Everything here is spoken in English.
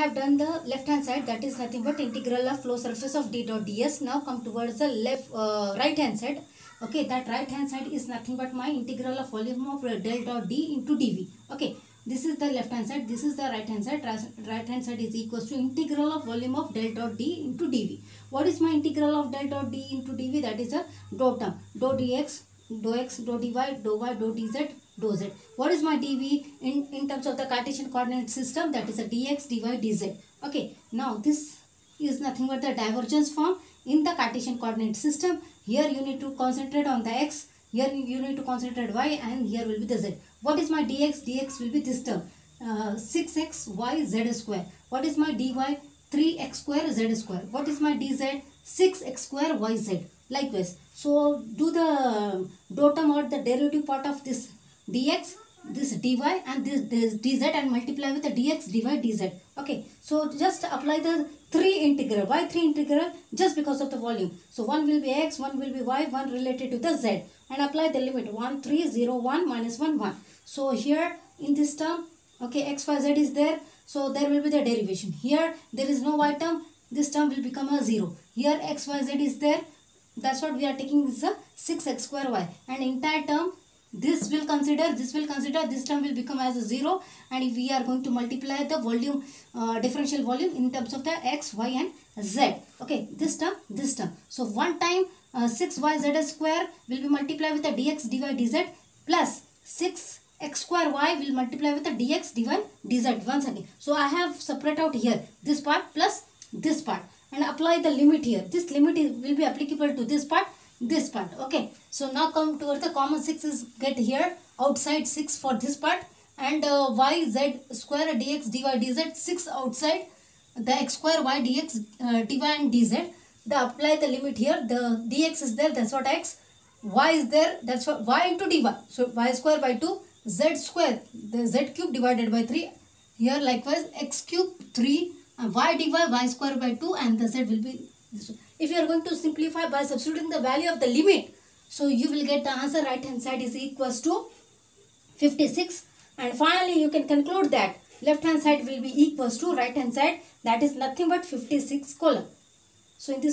have done the left hand side that is nothing but integral of flow surface of d dot ds. Now come towards the left uh, right hand side. Okay, that right hand side is nothing but my integral of volume of uh, del dot d into dv. Okay, this is the left hand side. This is the right hand side. Right hand side is equals to integral of volume of del dot d into dv. What is my integral of del dot d into dv? That is a dou term. Dou dx, dou x, dou dy, dou y, dou dz, dou z. What is my dv in, in terms of the Cartesian coordinate system? That is a dx, dy, dz. Okay, now this is nothing but the divergence form in the Cartesian coordinate system. Here you need to concentrate on the x, here you need to concentrate y and here will be the z. What is my dx? dx will be this term. Uh, 6x y z square. What is my dy? 3x square z square. What is my dz? 6x square yz. Likewise. So do the dot term or the derivative part of this dx this dy and this, this dz and multiply with the dx dy dz okay so just apply the three integral why three integral just because of the volume so one will be x one will be y one related to the z and apply the limit 1 3 0 1 minus 1 1 so here in this term okay x y z is there. So there will be the derivation. Here there is no y term. This term will become a 0 here x y z is there. That's what we are taking is a 6x square y. And entire term this will consider this will consider this term will become as a 0 and if we are going to multiply the volume uh, differential volume in terms of the x y and z. Okay this term this term. So one time uh, 6yz square will be multiplied with the dx dy dz plus 6 x square y will multiply with the dx dy dz. Once again. So i have separate out here. This part plus this part. And apply the limit here. This limit is, will be applicable to this part this part. Okay. So now come towards the common 6 is get here. Outside 6 for this part. And uh, y z square dx dy dz 6 outside the x square y dx uh, dy and dz. The apply the limit here. The dx is there. That's what x. Y is there. That's what y into dy. So y square by 2 z square the z cube divided by 3 here likewise x cube 3 and y dy y square by 2 and the z will be this. If you are going to simplify by substituting the value of the limit, so you will get the answer right hand side is equals to 56 and finally you can conclude that left hand side will be equals to right hand side that is nothing but 56 coulomb. So in this